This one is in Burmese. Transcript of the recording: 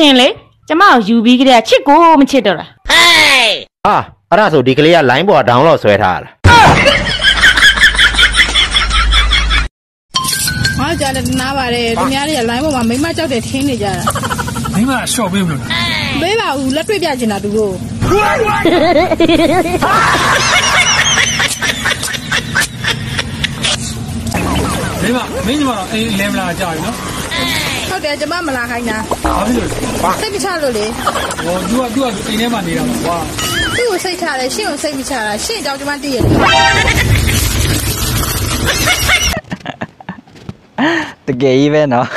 ရှင်လေကျမကိုယူပြီးကြတဲ့ချစ်ကိုမချစ်တော့လားဟာအဲ့ဒါဆိုဒီကလေးက line ပေါ် download ဆွဲထားတာငါကြားတယ်နားပါတယ်သူများတွေက line ပေါ်မှာမိမကြောက်တယ်ထင်းနေကြတာမိမရှော့ပေးမလို့လားပေးပါဦးလက်တွေ့ပြချင်တာသူတို့မိမမင်းညီမတော့အေးလဲမလားကြာပြီနော် ဟုတ်တယ်ကျမမလာခိုင်းတာဘာဖြစ်လို့လဲစိတ်မချလို့လေဟော तू က तू ကအိမ်ထဲမှာနေတာပါကွာသူ့ကိုစိတ်ချတယ်ရှင့်ကိုစိတ်မချတာရှင့်အကြောင်းကျမသိရတယ်တကယ်ကြီးပဲနော်